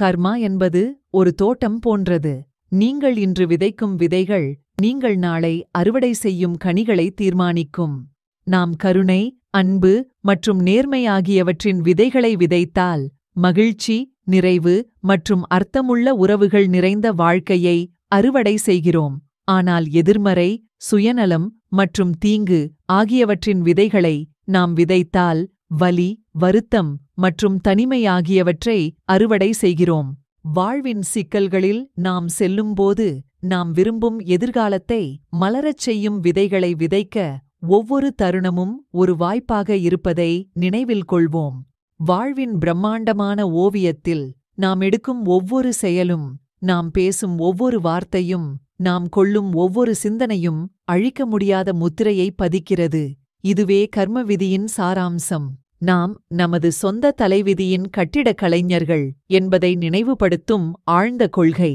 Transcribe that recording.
கர்மா என்பது ஒரு தோட்டம் போன்றது. நீங்கள் இன்று விதைக்கும் விதைகள் நீங்கள் நாளை அறுவடை செய்யும் கனிகளை தீர்மானிக்கும். நாம் கருணை அன்பு மற்றும் நேர்மை ஆகியவற்றின் விதைகளை விதைத்தால் மகிழ்ச்சி நிறைவு மற்றும் அர்த்தமுள்ள உறவுகள் நிறைந்த வாழ்க்கையை அறுவடை செய்கிறோம். ஆனால் எதிர்மறை சுயநலம் மற்றும் தீங்கு ஆகியவற்றின் விதைகளை நாம் விதைத்தால் வலி வருத்தம் மற்றும் தனிமை ஆகியவற்றை அறுவடை செய்கிறோம். வாழ்வின் சிக்கல்களில் நாம் செல்லும்போது நாம் விரும்பும் எதிர்காலத்தை மலரச் செய்யும் விதைகளை விதைக்க ஒவ்வொரு தருணமும் ஒரு வாய்ப்பாக இருப்பதை நினைவில் கொள்வோம். வாழ்வின் பிரம்மாண்டமான ஓவியத்தில் நாம் எடுக்கும் ஒவ்வொரு செயலும் நாம் பேசும் ஒவ்வொரு வார்த்தையும் நாம் கொள்ளும் ஒவ்வொரு சிந்தனையும் அழிக்க முடியாத முத்திரையை பதிக்கிறது. இதுவே கர்ம விதியின் சாராம்சம். நாம் நமது சொந்த தலைவிதியின் கட்டிடக் கலைஞர்கள் என்பதை நினைவுபடுத்தும் ஆழ்ந்த கொள்கை.